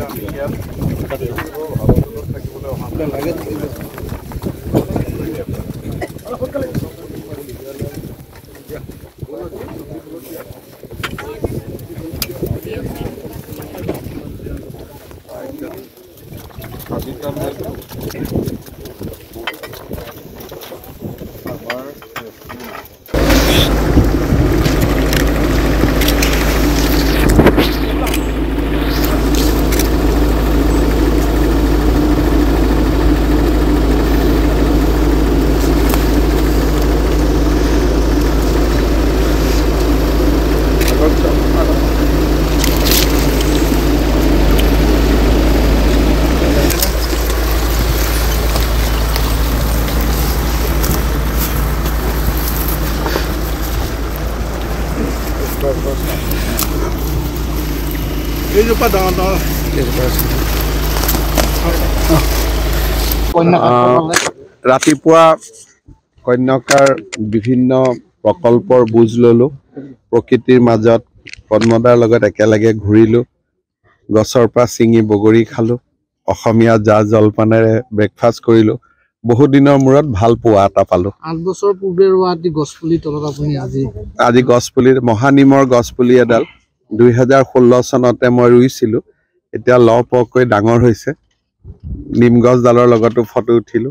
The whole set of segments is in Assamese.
Gracias. ৰাতিপুৱা কন্যাকাৰ বিভিন্ন প্ৰকল্পৰ বুজ ললো। প্ৰকৃতিৰ মাজত পদ্মদাৰ লগত একেলগে ঘূৰিলো। গছৰ পৰা ছিঙি বগৰী খালো। অসমীয়া জা জলপানেৰে ব্ৰেকফাষ্ট কৰিলো। বহু দিনৰ মূৰত ভাল পোৱা এটা পালো। আঠ বছৰ পূৰ্বে ৰোৱা এটি গছ পুলি তলত আপুনি আজি আজি গছপুলি মহানিমৰ গছপুলি এডাল। দুই হাজাৰ ষোল্ল চনতে মই ৰুইছিলো। এতিয়া লহপহকৈ ডাঙৰ হৈছে। নিম গছডালৰ লগতো ফটো উঠিলো।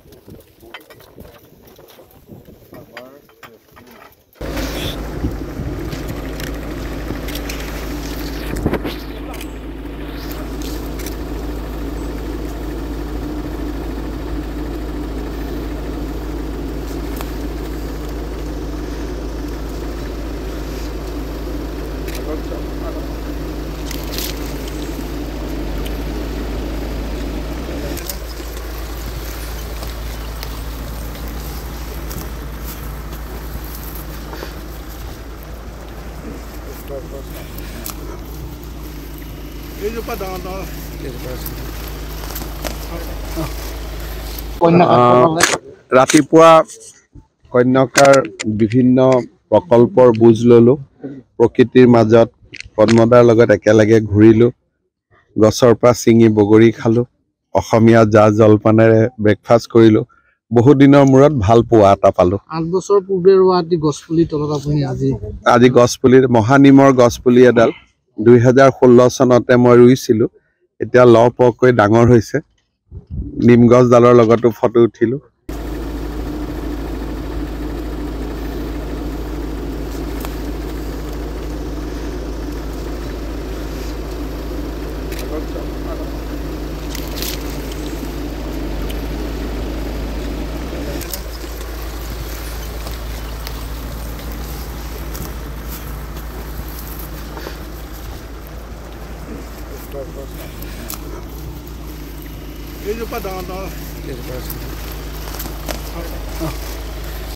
ৰাতিপুৱা কন্যাকাৰ বিভিন্ন প্ৰকল্পৰ বুজ ললো। প্ৰকৃতিৰ মাজত পদ্মদাৰ লগত একেলগে ঘূৰিলো। গছৰ পৰা ছিঙি বগৰী খালো। অসমীয়া জা জলপানেৰে ব্ৰেকফাষ্ট কৰিলো। বহু দিনৰ মূৰত ভাল পোৱা এটা পালো। আঠ বছৰ পূৰ্বে ৰোৱা এটি গছ পুলি তলত আপুনি আজি আজি গছপুলি মহানিমৰ গছপুলি এডাল দুই হাজাৰ ষোল্ল চনতে মই ৰুইছিলো। এতিয়া লহপহকৈ ডাঙৰ হৈছে। নিম গছডালৰ লগতো ফটো উঠিলো। ये जो पता ना ये जो पता